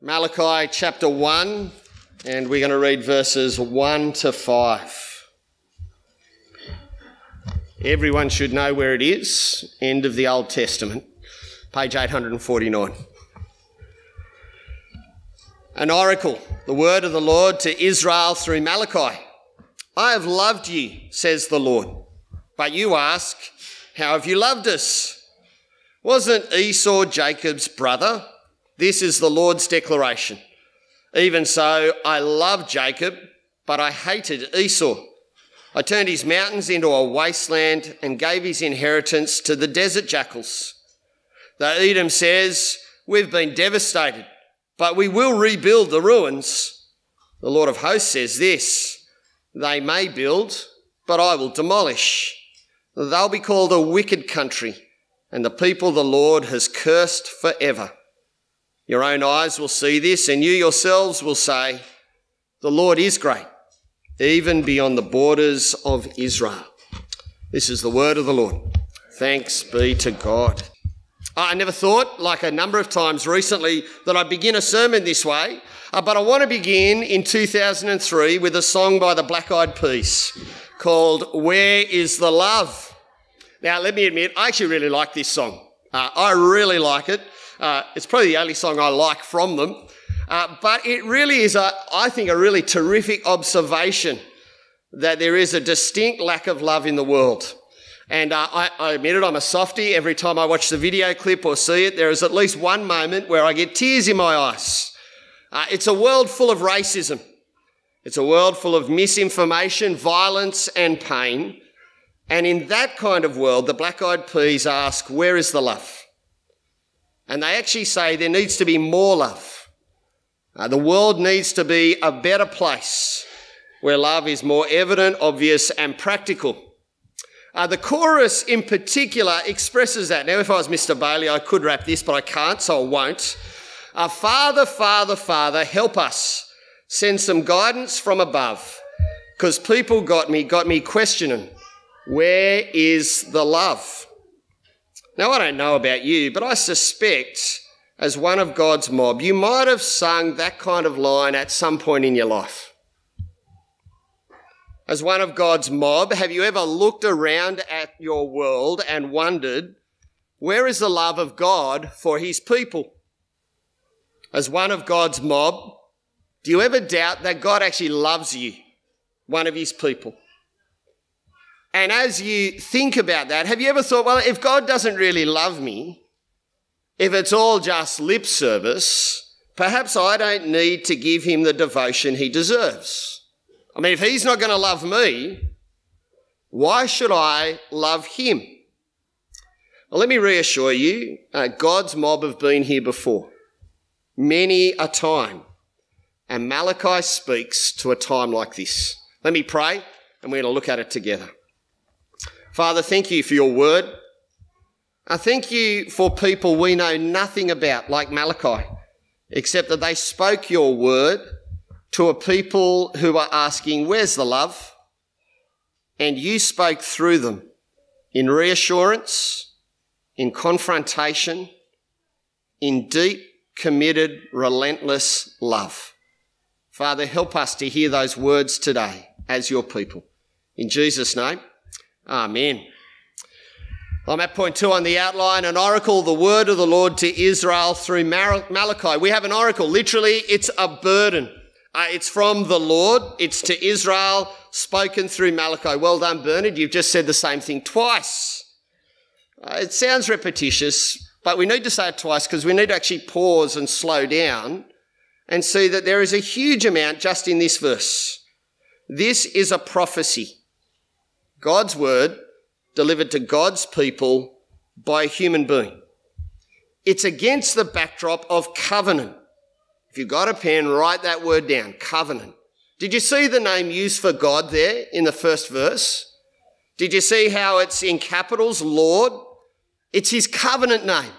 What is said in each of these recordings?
Malachi chapter 1, and we're going to read verses 1 to 5. Everyone should know where it is. End of the Old Testament, page 849. An oracle, the word of the Lord to Israel through Malachi. I have loved you, says the Lord. But you ask, How have you loved us? Wasn't Esau Jacob's brother? This is the Lord's declaration. Even so, I loved Jacob, but I hated Esau. I turned his mountains into a wasteland and gave his inheritance to the desert jackals. The Edom says, We've been devastated, but we will rebuild the ruins. The Lord of hosts says this They may build, but I will demolish. They'll be called a wicked country, and the people the Lord has cursed forever. Your own eyes will see this, and you yourselves will say, The Lord is great, even beyond the borders of Israel. This is the word of the Lord. Thanks be to God. I never thought, like a number of times recently, that I'd begin a sermon this way, uh, but I want to begin in 2003 with a song by the Black Eyed Peas called Where is the Love? Now, let me admit, I actually really like this song. Uh, I really like it. Uh, it's probably the only song I like from them. Uh, but it really is, a, I think, a really terrific observation that there is a distinct lack of love in the world. And uh, I, I, admit it, I'm a softie. Every time I watch the video clip or see it, there is at least one moment where I get tears in my eyes. Uh, it's a world full of racism. It's a world full of misinformation, violence, and pain. And in that kind of world, the Black Eyed Peas ask, Where is the love? And they actually say there needs to be more love. Uh, the world needs to be a better place where love is more evident, obvious, and practical. Uh, the chorus in particular expresses that. Now, if I was Mr. Bailey, I could rap this, but I can't, so I won't. Uh, Father, Father, Father, help us. Send some guidance from above. Because people got me, got me questioning where is the love? Now, I don't know about you, but I suspect as one of God's mob, you might have sung that kind of line at some point in your life. As one of God's mob, have you ever looked around at your world and wondered, where is the love of God for his people? As one of God's mob, do you ever doubt that God actually loves you, one of his people? And as you think about that, have you ever thought, well, if God doesn't really love me, if it's all just lip service, perhaps I don't need to give him the devotion he deserves. I mean, if he's not going to love me, why should I love him? Well, let me reassure you, uh, God's mob have been here before, many a time. And Malachi speaks to a time like this. Let me pray, and we're going to look at it together. Father, thank you for your word. I thank you for people we know nothing about, like Malachi, except that they spoke your word to a people who are asking, Where's the love? And you spoke through them in reassurance, in confrontation, in deep, committed, relentless love. Father, help us to hear those words today as your people. In Jesus' name. Amen. I'm at point two on the outline an oracle, the word of the Lord to Israel through Malachi. We have an oracle. Literally, it's a burden. Uh, it's from the Lord. It's to Israel, spoken through Malachi. Well done, Bernard. You've just said the same thing twice. Uh, it sounds repetitious, but we need to say it twice because we need to actually pause and slow down and see that there is a huge amount just in this verse. This is a prophecy. God's word delivered to God's people by a human being. It's against the backdrop of covenant. If you've got a pen, write that word down covenant. Did you see the name used for God there in the first verse? Did you see how it's in capitals, Lord? It's his covenant name,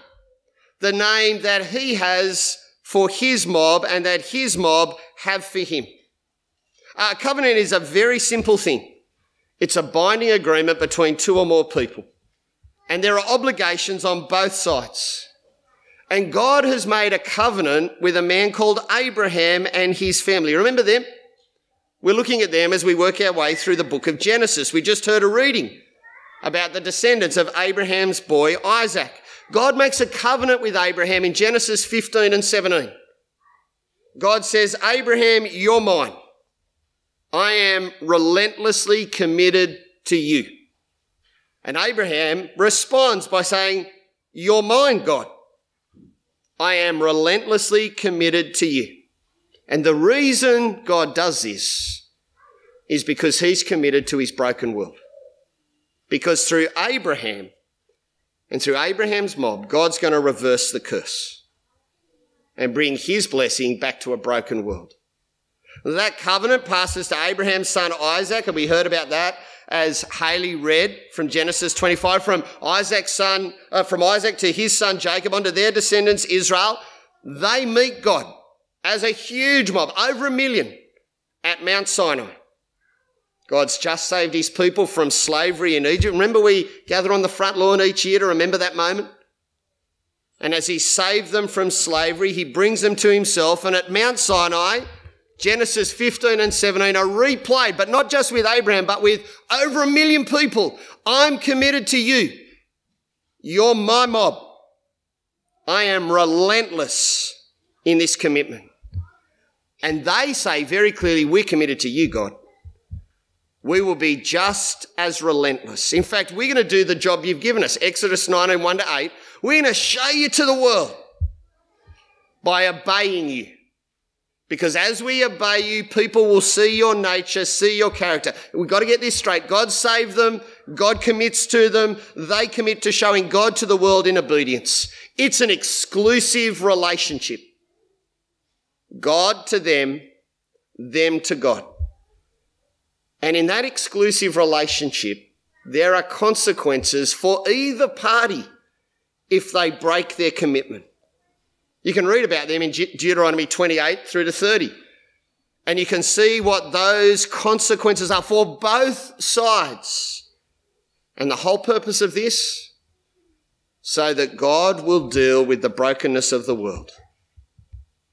the name that he has for his mob and that his mob have for him. Uh, covenant is a very simple thing. It's a binding agreement between two or more people. And there are obligations on both sides. And God has made a covenant with a man called Abraham and his family. Remember them? We're looking at them as we work our way through the book of Genesis. We just heard a reading about the descendants of Abraham's boy Isaac. God makes a covenant with Abraham in Genesis 15 and 17. God says, Abraham, you're mine. I am relentlessly committed to you. And Abraham responds by saying, You're mine, God. I am relentlessly committed to you. And the reason God does this is because he's committed to his broken world. Because through Abraham and through Abraham's mob, God's going to reverse the curse and bring his blessing back to a broken world. That covenant passes to Abraham's son Isaac, and we heard about that as Haley read from Genesis 25, from Isaac's son, uh, from Isaac to his son Jacob, onto their descendants Israel. They meet God as a huge mob, over a million, at Mount Sinai. God's just saved his people from slavery in Egypt. Remember, we gather on the front lawn each year to remember that moment? And as he saved them from slavery, he brings them to himself. And at Mount Sinai, Genesis 15 and 17 are replayed, but not just with Abraham, but with over a million people. I'm committed to you. You're my mob. I am relentless in this commitment. And they say very clearly, We're committed to you, God. We will be just as relentless. In fact, we're going to do the job you've given us. Exodus 19, 1 to 8. We're going to show you to the world by obeying you. Because as we obey you, people will see your nature, see your character. We've got to get this straight. God saved them. God commits to them. They commit to showing God to the world in obedience. It's an exclusive relationship. God to them, them to God. And in that exclusive relationship, there are consequences for either party if they break their commitment. You can read about them in Deuteronomy 28 through to 30. And you can see what those consequences are for both sides. And the whole purpose of this, so that God will deal with the brokenness of the world.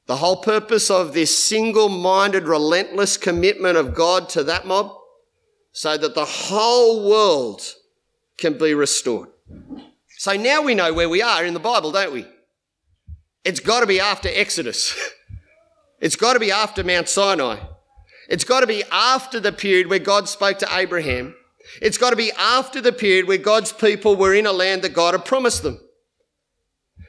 The whole purpose of this single minded, relentless commitment of God to that mob, so that the whole world can be restored. So now we know where we are in the Bible, don't we? It's got to be after Exodus. It's got to be after Mount Sinai. It's got to be after the period where God spoke to Abraham. It's got to be after the period where God's people were in a land that God had promised them.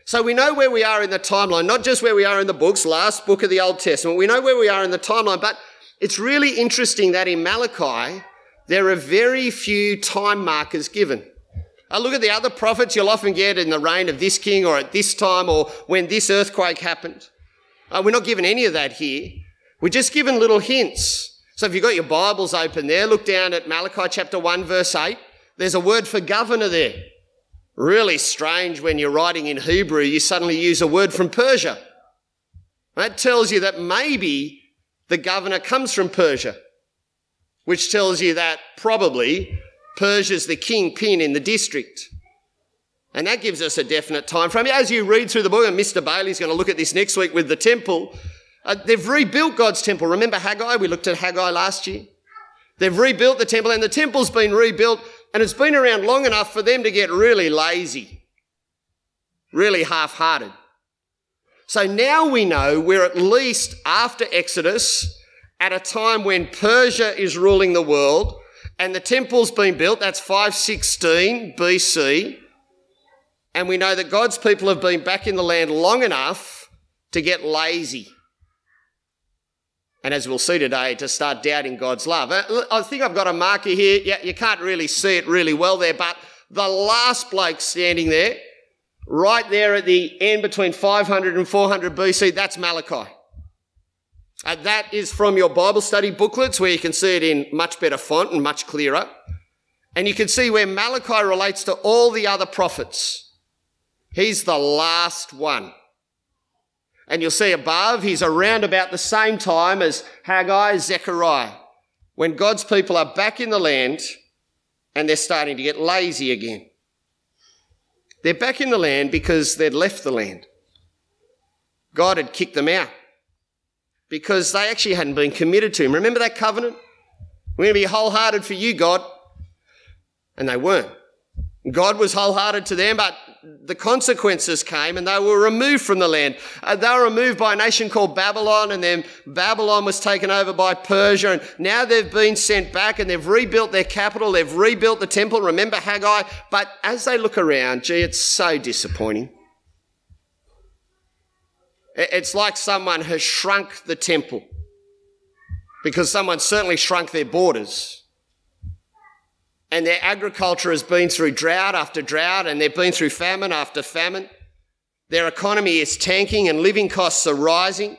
So we know where we are in the timeline, not just where we are in the books, last book of the Old Testament. We know where we are in the timeline, but it's really interesting that in Malachi, there are very few time markers given. I look at the other prophets you'll often get in the reign of this king or at this time or when this earthquake happened. Uh, we're not given any of that here. We're just given little hints. So if you've got your Bibles open there, look down at Malachi chapter 1 verse 8. There's a word for governor there. Really strange when you're writing in Hebrew, you suddenly use a word from Persia. That tells you that maybe the governor comes from Persia, which tells you that probably Persia's the kingpin in the district. And that gives us a definite time frame. As you read through the book, and Mr. Bailey's going to look at this next week with the temple, uh, they've rebuilt God's temple. Remember Haggai? We looked at Haggai last year. They've rebuilt the temple, and the temple's been rebuilt, and it's been around long enough for them to get really lazy, really half hearted. So now we know we're at least after Exodus, at a time when Persia is ruling the world, and the temple's been built, that's 516 BC. And we know that God's people have been back in the land long enough to get lazy. And as we'll see today, to start doubting God's love. Uh, I think I've got a marker here. Yeah, you can't really see it really well there, but the last bloke standing there, right there at the end between 500 and 400 BC, that's Malachi. Uh, that is from your Bible study booklets where you can see it in much better font and much clearer. And you can see where Malachi relates to all the other prophets. He's the last one. And you'll see above, he's around about the same time as Haggai, Zechariah, when God's people are back in the land and they're starting to get lazy again. They're back in the land because they'd left the land. God had kicked them out because they actually hadn't been committed to Him. Remember that covenant? We're going to be wholehearted for you, God. And they weren't. God was wholehearted to them, but the consequences came and they were removed from the land. Uh, they were removed by a nation called Babylon, and then Babylon was taken over by Persia, and now they've been sent back and they've rebuilt their capital, they've rebuilt the temple. Remember Haggai? But as they look around, gee, it's so disappointing. It's like someone has shrunk the temple because someone certainly shrunk their borders and their agriculture has been through drought after drought, and they've been through famine after famine. Their economy is tanking, and living costs are rising.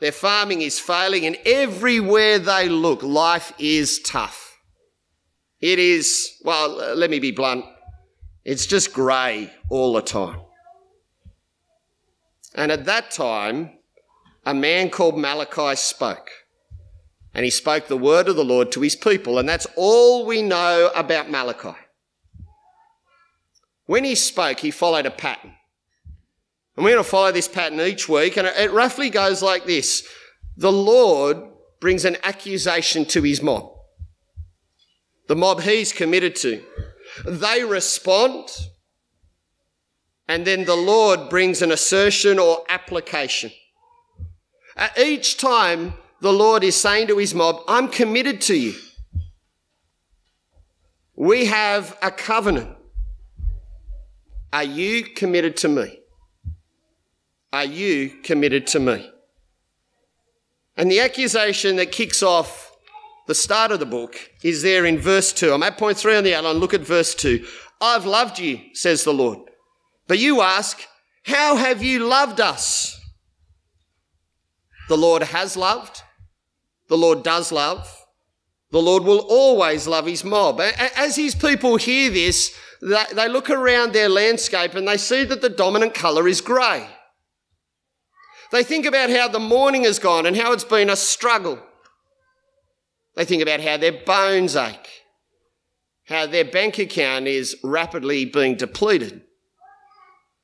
Their farming is failing, and everywhere they look, life is tough. It is, well, let me be blunt, it's just grey all the time. And at that time, a man called Malachi spoke and he spoke the word of the Lord to his people. And that's all we know about Malachi. When he spoke, he followed a pattern. And we're going to follow this pattern each week. And it roughly goes like this The Lord brings an accusation to his mob, the mob he's committed to. They respond. And then the Lord brings an assertion or application. At each time, the Lord is saying to his mob, I'm committed to you. We have a covenant. Are you committed to me? Are you committed to me? And the accusation that kicks off the start of the book is there in verse 2. I'm at point 3 on the outline. Look at verse 2. I've loved you, says the Lord. But you ask, How have you loved us? The Lord has loved. The Lord does love. The Lord will always love his mob. As his people hear this, they look around their landscape and they see that the dominant colour is grey. They think about how the morning has gone and how it's been a struggle. They think about how their bones ache, how their bank account is rapidly being depleted.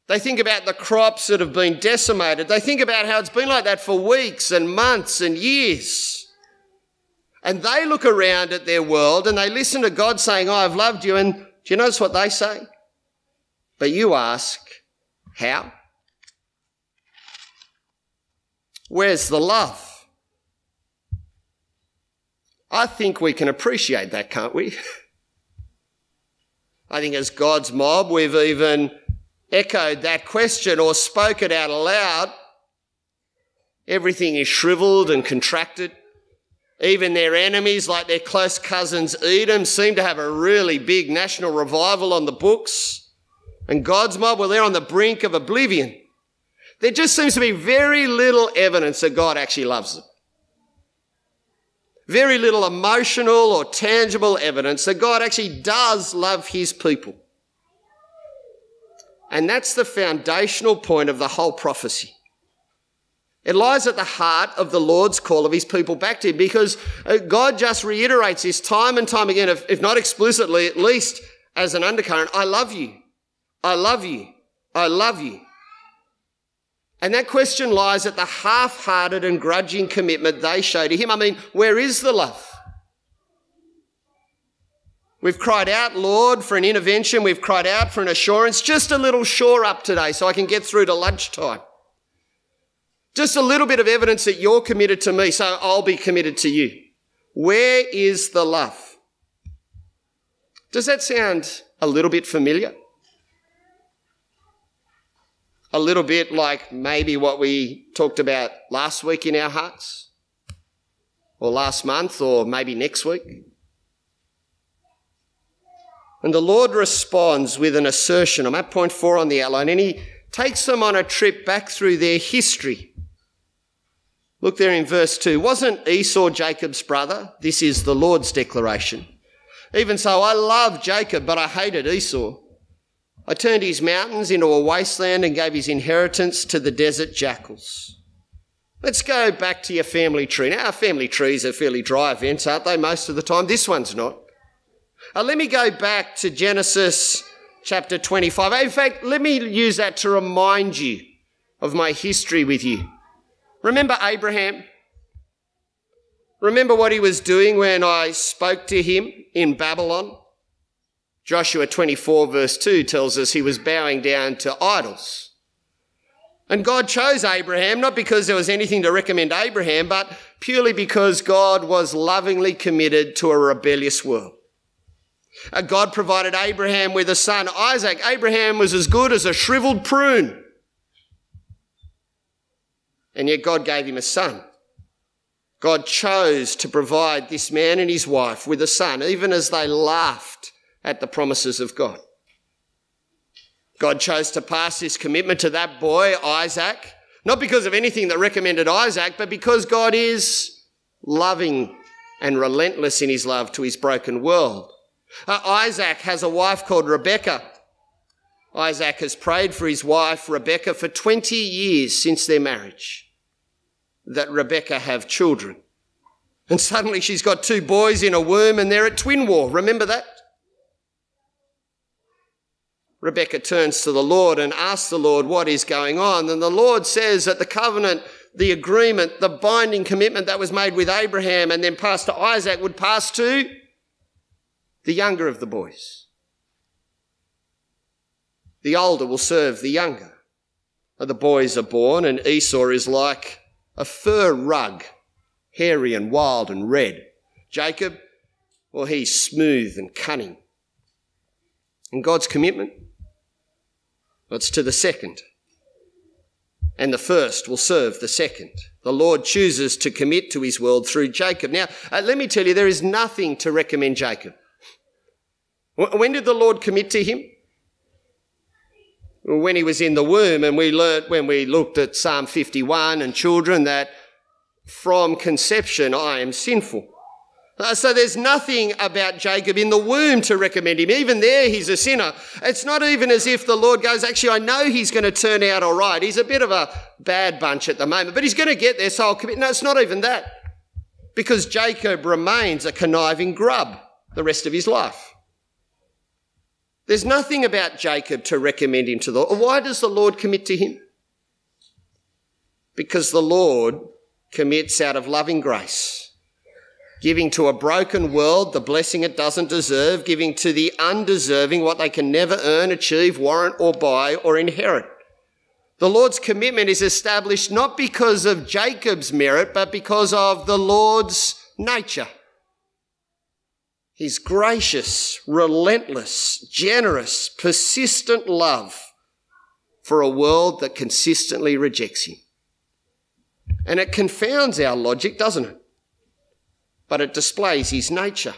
They think about the crops that have been decimated. They think about how it's been like that for weeks and months and years. And they look around at their world and they listen to God saying, oh, I've loved you. And do you notice what they say? But you ask, how? Where's the love? I think we can appreciate that, can't we? I think as God's mob, we've even echoed that question or spoke it out aloud. Everything is shriveled and contracted. Even their enemies, like their close cousins Edom, seem to have a really big national revival on the books. And God's mob, well, they're on the brink of oblivion. There just seems to be very little evidence that God actually loves them. Very little emotional or tangible evidence that God actually does love his people. And that's the foundational point of the whole prophecy. It lies at the heart of the Lord's call of his people back to him because uh, God just reiterates this time and time again, if, not explicitly, at least as an undercurrent I love you. I love you. I love you. And that question lies at the half hearted and grudging commitment they show to him. I mean, where is the love? We've cried out, Lord, for an intervention. We've cried out for an assurance. Just a little shore up today so I can get through to lunchtime. Just a little bit of evidence that you're committed to me, so I'll be committed to you. Where is the love? Does that sound a little bit familiar? A little bit like maybe what we talked about last week in our hearts? Or last month, or maybe next week? And the Lord responds with an assertion. I'm at point four on the outline, and He takes them on a trip back through their history Look there in verse 2. Wasn't Esau Jacob's brother? This is the Lord's declaration. Even so, I loved Jacob, but I hated Esau. I turned his mountains into a wasteland and gave his inheritance to the desert jackals. Let's go back to your family tree. Now, our family trees are fairly dry events, aren't they, most of the time? This one's not. Uh, let me go back to Genesis chapter 25. In fact, let me use that to remind you of my history with you. Remember Abraham? Remember what he was doing when I spoke to him in Babylon? Joshua 24, verse 2 tells us he was bowing down to idols. And God chose Abraham, not because there was anything to recommend Abraham, but purely because God was lovingly committed to a rebellious world. Uh, God provided Abraham with a son, Isaac. Abraham was as good as a shriveled prune. And yet God gave him a son. God chose to provide this man and his wife with a son, even as they laughed at the promises of God. God chose to pass this commitment to that boy, Isaac, not because of anything that recommended Isaac, but because God is loving and relentless in his love to his broken world. Uh, Isaac has a wife called Rebecca. Isaac has prayed for his wife, Rebecca, for 20 years since their marriage, that Rebecca have children. And suddenly she's got two boys in a womb and they're at twin war. Remember that? Rebecca turns to the Lord and asks the Lord what is going on. And the Lord says that the covenant, the agreement, the binding commitment that was made with Abraham and then passed to Isaac would pass to the younger of the boys. The older will serve the younger. The boys are born, and Esau is like a fur rug, hairy and wild and red. Jacob, well, he's smooth and cunning. And God's commitment? Well, it's to the second. And the first will serve the second. The Lord chooses to commit to his world through Jacob. Now, uh, let me tell you, there is nothing to recommend Jacob. When did the Lord commit to him? When he was in the womb, and we learnt when we looked at Psalm 51 and children that from conception I am sinful. Uh, so there's nothing about Jacob in the womb to recommend him. Even there, he's a sinner. It's not even as if the Lord goes, actually, I know he's going to turn out all right. He's a bit of a bad bunch at the moment, but he's going to get there, so I'll commit. No, it's not even that. Because Jacob remains a conniving grub the rest of his life. There's nothing about Jacob to recommend him to the Lord. Why does the Lord commit to him? Because the Lord commits out of loving grace, giving to a broken world the blessing it doesn't deserve, giving to the undeserving what they can never earn, achieve, warrant, or buy, or inherit. The Lord's commitment is established not because of Jacob's merit, but because of the Lord's nature. His gracious, relentless, generous, persistent love for a world that consistently rejects him. And it confounds our logic, doesn't it? But it displays his nature.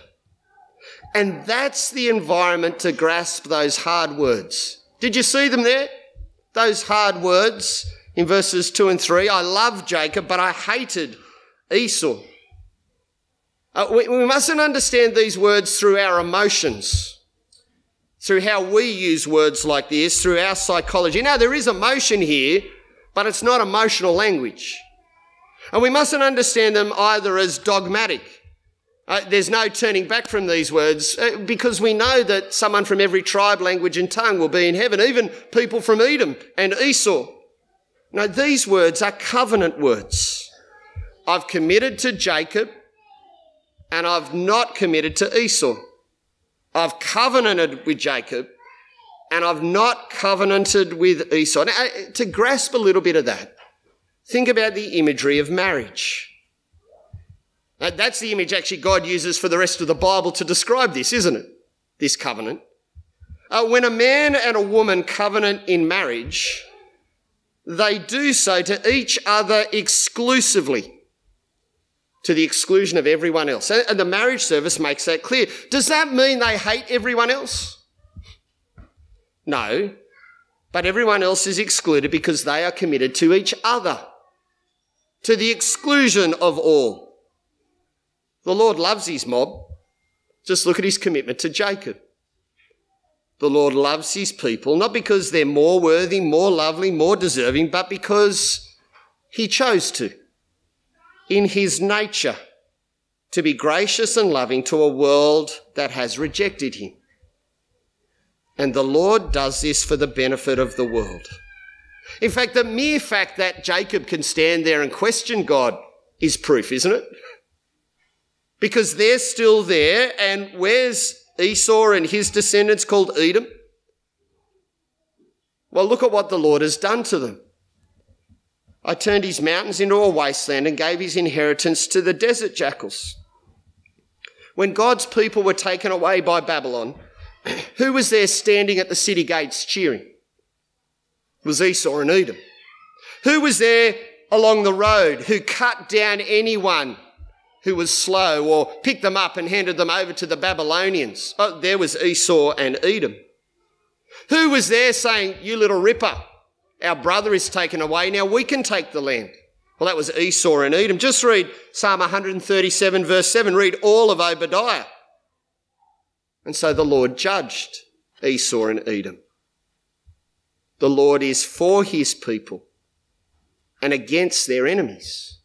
And that's the environment to grasp those hard words. Did you see them there? Those hard words in verses 2 and 3. I love Jacob, but I hated Esau. Uh, we, we mustn't understand these words through our emotions, through how we use words like this, through our psychology. Now, there is emotion here, but it's not emotional language. And we mustn't understand them either as dogmatic. Uh, there's no turning back from these words uh, because we know that someone from every tribe, language, and tongue will be in heaven, even people from Edom and Esau. No, these words are covenant words. I've committed to Jacob and I've not committed to Esau. I've covenanted with Jacob and I've not covenanted with Esau. Now, uh, to grasp a little bit of that, think about the imagery of marriage. That's the image actually God uses for the rest of the Bible to describe this, isn't it? This covenant. Uh, when a man and a woman covenant in marriage, they do so to each other exclusively to the exclusion of everyone else. And the marriage service makes that clear. Does that mean they hate everyone else? No, but everyone else is excluded because they are committed to each other, to the exclusion of all. The Lord loves his mob. Just look at his commitment to Jacob. The Lord loves his people, not because they're more worthy, more lovely, more deserving, but because he chose to in his nature to be gracious and loving to a world that has rejected him. And the Lord does this for the benefit of the world. In fact, the mere fact that Jacob can stand there and question God is proof, isn't it? Because they're still there, and where's Esau and his descendants called Edom? Well, look at what the Lord has done to them. I turned his mountains into a wasteland and gave his inheritance to the desert jackals. When God's people were taken away by Babylon, who was there standing at the city gates cheering? It was Esau and Edom. Who was there along the road who cut down anyone who was slow or picked them up and handed them over to the Babylonians? Oh, there was Esau and Edom. Who was there saying, You little ripper, our brother is taken away, now we can take the land? Well, that was Esau and Edom. Just read Psalm 137, verse 7. Read all of Obadiah. And so the Lord judged Esau and Edom. The Lord is for his people and against their enemies.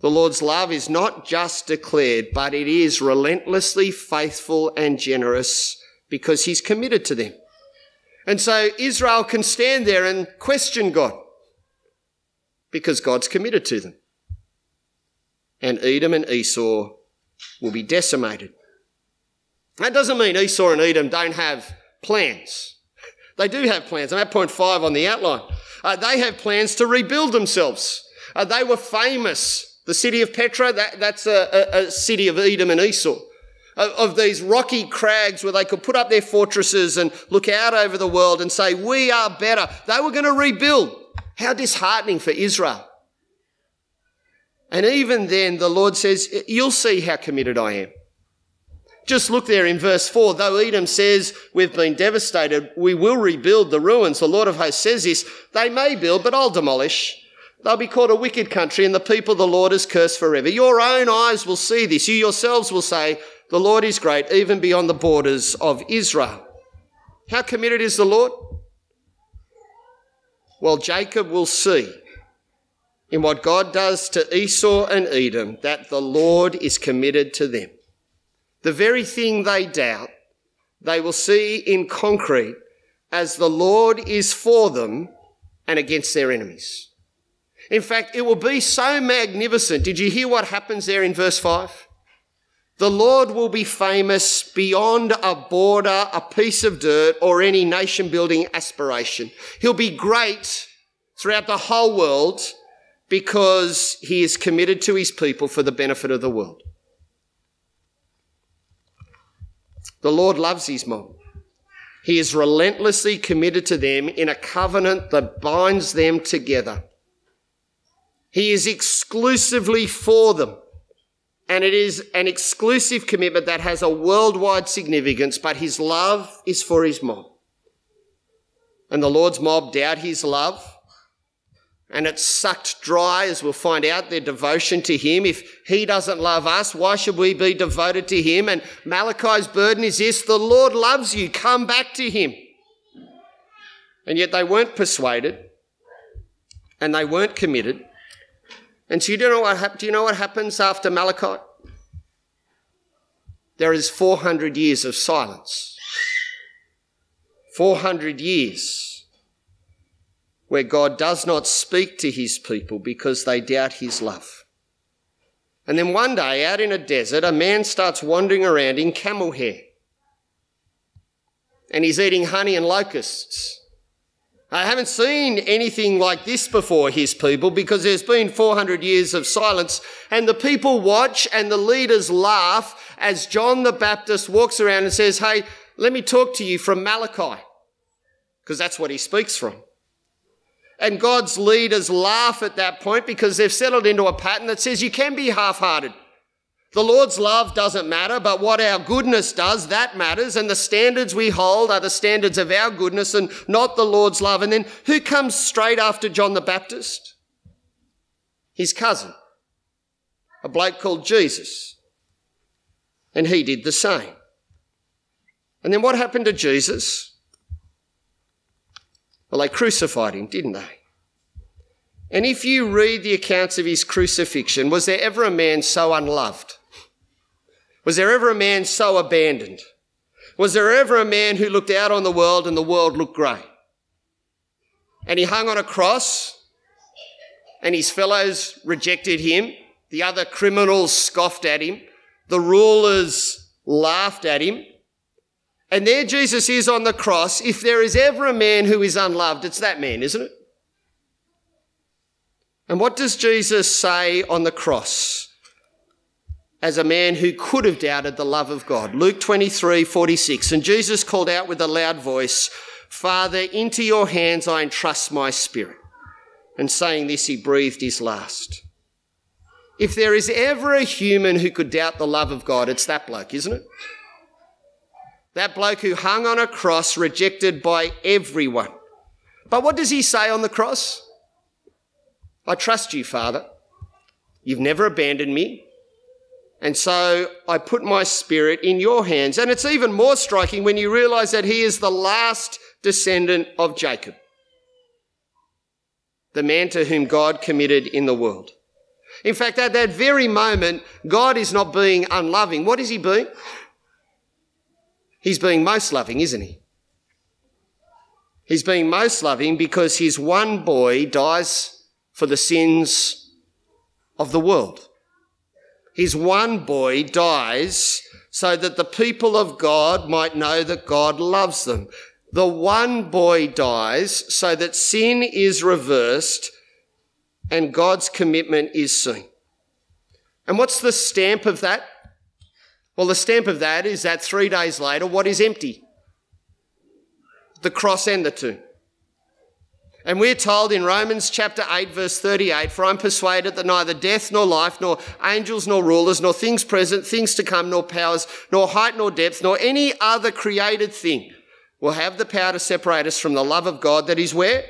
The Lord's love is not just declared, but it is relentlessly faithful and generous because he's committed to them. And so Israel can stand there and question God because God's committed to them. And Edom and Esau will be decimated. That doesn't mean Esau and Edom don't have plans. They do have plans. I'm at point five on the outline. Uh, they have plans to rebuild themselves. Uh, they were famous. The city of Petra, that, that's a, a, a, city of Edom and Esau. Of, these rocky crags where they could put up their fortresses and look out over the world and say, We are better. They were going to rebuild. How disheartening for Israel. And even then, the Lord says, You'll see how committed I am. Just look there in verse 4. Though Edom says, We've been devastated, we will rebuild the ruins. The Lord of hosts says this. They may build, but I'll demolish. They'll be called a wicked country, and the people the Lord has cursed forever. Your own eyes will see this. You yourselves will say, The Lord is great, even beyond the borders of Israel. How committed is the Lord? Well, Jacob will see in what God does to Esau and Edom that the Lord is committed to them. The very thing they doubt, they will see in concrete as the Lord is for them and against their enemies. In fact, it will be so magnificent. Did you hear what happens there in verse 5? The Lord will be famous beyond a border, a piece of dirt, or any nation building aspiration. He'll be great throughout the whole world because he is committed to his people for the benefit of the world. The Lord loves his mob. He is relentlessly committed to them in a covenant that binds them together. He is exclusively for them. And it is an exclusive commitment that has a worldwide significance, but his love is for his mob. And the Lord's mob doubt his love and it's sucked dry, as we'll find out, their devotion to Him. If He doesn't love us, why should we be devoted to Him? And Malachi's burden is this the Lord loves you, come back to Him. And yet they weren't persuaded and they weren't committed. And so you do know what, do you know what happens after Malachi? There is 400 years of silence. 400 years where God does not speak to his people because they doubt his love. And then one day, out in a desert, a man starts wandering around in camel hair. And he's eating honey and locusts. I haven't seen anything like this before, his people, because there's been 400 years of silence. And the people watch and the leaders laugh as John the Baptist walks around and says, Hey, let me talk to you from Malachi. Because that's what he speaks from. And God's leaders laugh at that point because they've settled into a pattern that says you can be half hearted. The Lord's love doesn't matter, but what our goodness does, that matters. And the standards we hold are the standards of our goodness and not the Lord's love. And then who comes straight after John the Baptist? His cousin, a bloke called Jesus. And he did the same. And then what happened to Jesus? Well, they crucified him, didn't they? And if you read the accounts of his crucifixion, was there ever a man so unloved? Was there ever a man so abandoned? Was there ever a man who looked out on the world and the world looked grey? and he hung on a cross, and his fellows rejected him. The other criminals scoffed at him. The rulers laughed at him. And there Jesus is on the cross. If there is ever a man who is unloved, it's that man, isn't it? And what does Jesus say on the cross as a man who could have doubted the love of God? Luke 23 46. And Jesus called out with a loud voice, Father, into your hands I entrust my spirit. And saying this, he breathed his last. If there is ever a human who could doubt the love of God, it's that bloke, isn't it? That bloke who hung on a cross, rejected by everyone. But what does he say on the cross? I trust you, Father. You've never abandoned me. And so I put my spirit in your hands. And it's even more striking when you realize that he is the last descendant of Jacob, the man to whom God committed in the world. In fact, at that very moment, God is not being unloving. What is he being? He's being most loving, isn't he? He's being most loving because his one boy dies for the sins of the world. His one boy dies so that the people of God might know that God loves them. The one boy dies so that sin is reversed and God's commitment is seen. And what's the stamp of that? Well, the stamp of that is that three days later, what is empty? The cross and the tomb. And we're told in Romans chapter 8, verse 38 For I'm persuaded that neither death nor life, nor angels nor rulers, nor things present, things to come, nor powers, nor height nor depth, nor any other created thing will have the power to separate us from the love of God that is where?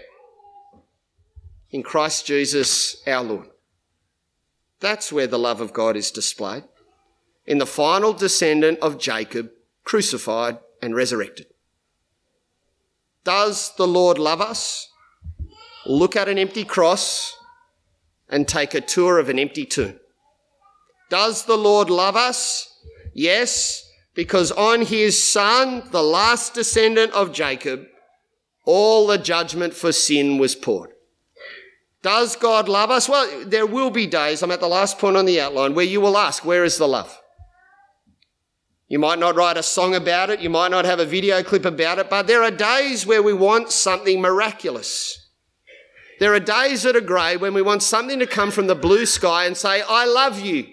In Christ Jesus our Lord. That's where the love of God is displayed. In the final descendant of Jacob, crucified and resurrected. Does the Lord love us? Look at an empty cross and take a tour of an empty tomb. Does the Lord love us? Yes, because on his son, the last descendant of Jacob, all the judgment for sin was poured. Does God love us? Well, there will be days, I'm at the last point on the outline, where you will ask, Where is the love? You might not write a song about it, you might not have a video clip about it, but there are days where we want something miraculous. There are days that are grey when we want something to come from the blue sky and say, I love you.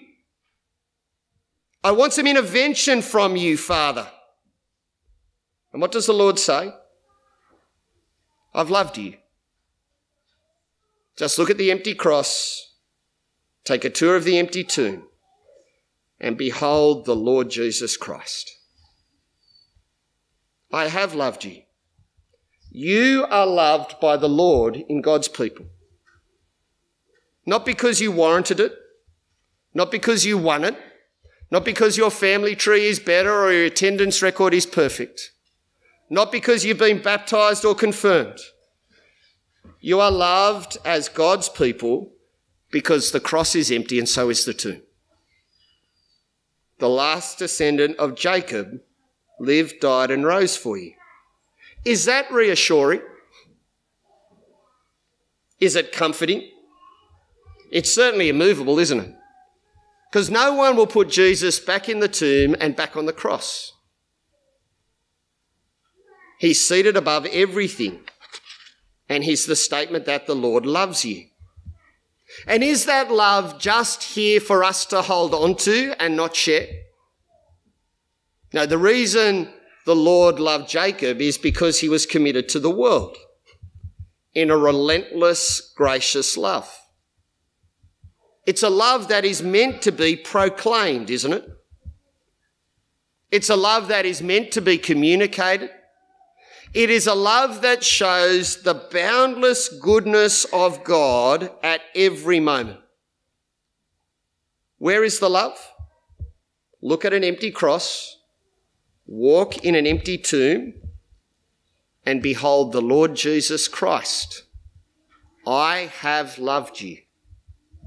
I want some intervention from you, Father. And what does the Lord say? I've loved you. Just look at the empty cross, take a tour of the empty tomb, and behold the Lord Jesus Christ. I have loved you. You are loved by the Lord in God's people. Not because you warranted it, not because you won it, not because your family tree is better or your attendance record is perfect, not because you've been baptized or confirmed you are loved as God's people because the cross is empty and so is the tomb. The last descendant of Jacob lived, died, and rose for you. Is that reassuring? Is it comforting? It's certainly immovable, isn't it? Because no one will put Jesus back in the tomb and back on the cross. He's seated above everything and he's the statement that the Lord loves you. And is that love just here for us to hold on to and not share? Now, the reason the Lord loved Jacob is because he was committed to the world in a relentless, gracious love. It's a love that is meant to be proclaimed, isn't it? It's a love that is meant to be communicated. It is a love that shows the boundless goodness of God at every moment. Where is the love? Look at an empty cross, walk in an empty tomb, and behold the Lord Jesus Christ. I have loved you,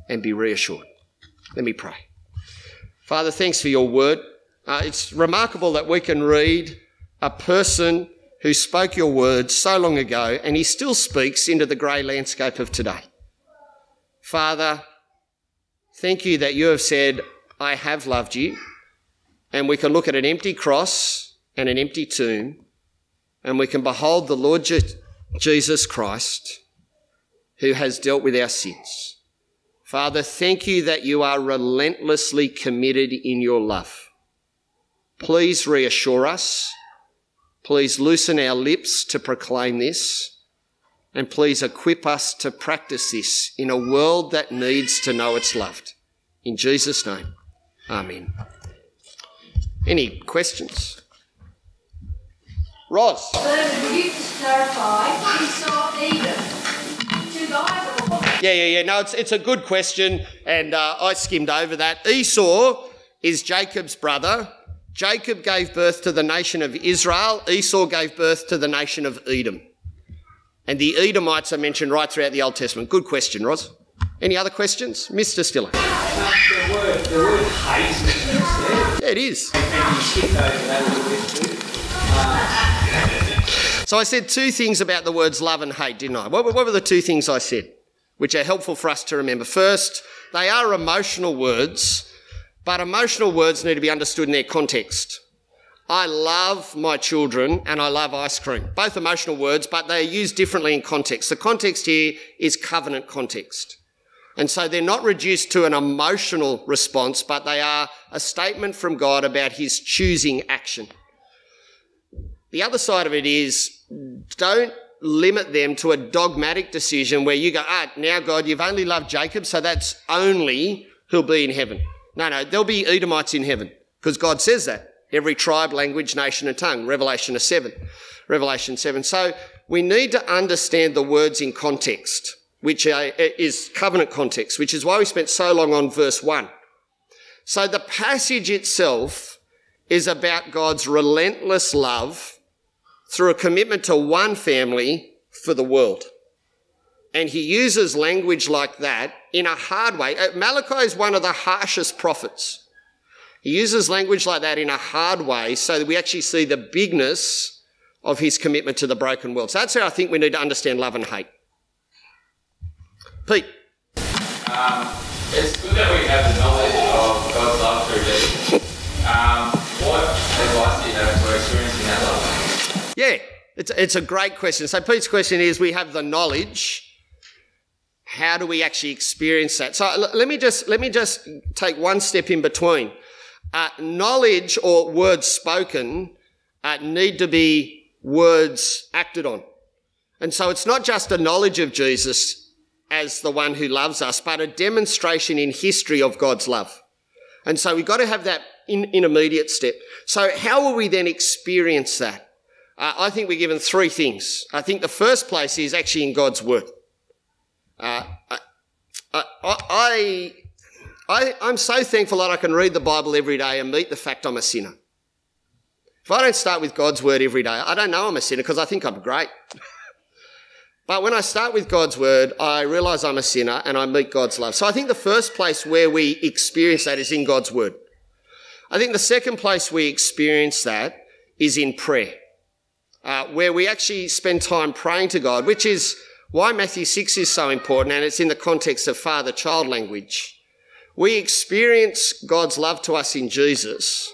and be reassured. Let me pray. Father, thanks for your word. Uh, it's remarkable that we can read a person who spoke your words so long ago, and he still speaks into the grey landscape of today. Father, thank you that you have said, I have loved you. And we can look at an empty cross and an empty tomb, and we can behold the Lord Je- Jesus Christ who has dealt with our sins. Father, thank you that you are relentlessly committed in your love. Please reassure us. Please loosen our lips to proclaim this. And please equip us to practice this in a world that needs to know it's loved. In Jesus' name, Amen. Any questions? Roz. Bernard, would you just clarify? Esau, Edom, two guys or? Yeah, yeah, yeah. No, it's, it's a good question, and uh, I skimmed over that. Esau is Jacob's brother. Jacob gave birth to the nation of Israel. Esau gave birth to the nation of Edom. And the Edomites are mentioned right throughout the Old Testament. Good question, Roz. Any other questions? Mr. Stiller. The word, the word hate is there. Yeah, it is. So I said two things about the words love and hate, didn't I? What, what were the two things I said, which are helpful for us to remember? First, they are emotional words, but emotional words need to be understood in their context. I love my children and I love ice cream. Both emotional words, but they are used differently in context. The context here is covenant context. And so they're not reduced to an emotional response, but they are a statement from God about his choosing action. The other side of it is don't limit them to a dogmatic decision where you go, ah, now God, you've only loved Jacob, so that's only who'll be in heaven. No, no, there'll be Edomites in heaven because God says that. Every tribe, language, nation, and tongue. Revelation 7. Revelation 7. So we need to understand the words in context, which is covenant context, which is why we spent so long on verse 1. So the passage itself is about God's relentless love through a commitment to one family for the world. And he uses language like that in a hard way. Uh, Malachi is one of the harshest prophets. He uses language like that in a hard way so that we actually see the bigness of his commitment to the broken world. So that's how I think we need to understand love and hate. Pete. Um, it's good that we have the knowledge of God's love through Jesus. Um, what advice do you have for experiencing that love? Yeah, it's, it's a great question. So Pete's question is we have the knowledge. How do we actually experience that? So l- let me just let me just take one step in between. Uh, knowledge or words spoken uh, need to be words acted on. And so it's not just a knowledge of Jesus as the one who loves us, but a demonstration in history of God's love. And so we've got to have that in, in immediate step. So how will we then experience that? Uh, I think we're given three things. I think the first place is actually in God's word. Uh, I, I, I, I'm so thankful that I can read the Bible every day and meet the fact I'm a sinner. If I don't start with God's word every day, I don't know I'm a sinner because I think I'm great. but when I start with God's word, I realize I'm a sinner and I meet God's love. So I think the first place where we experience that is in God's word. I think the second place we experience that is in prayer, uh, where we actually spend time praying to God, which is why Matthew 6 is so important, and it's in the context of father child language. We experience God's love to us in Jesus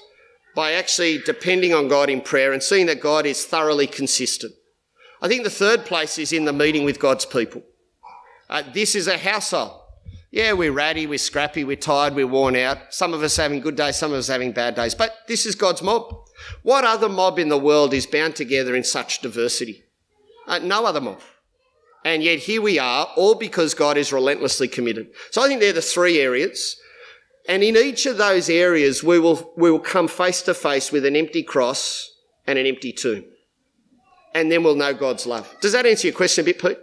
by actually depending on God in prayer and seeing that God is thoroughly consistent. I think the third place is in the meeting with God's people. Uh, this is a household. Yeah, we're ratty, we're scrappy, we're tired, we're worn out. Some of us having good days, some of us having bad days. But this is God's mob. What other mob in the world is bound together in such diversity? Uh, no other mob. And yet here we are, all because God is relentlessly committed. So I think they're the three areas. And in each of those areas, we will, we will come face to face with an empty cross and an empty tomb. And then we'll know God's love. Does that answer your question a bit, Pete?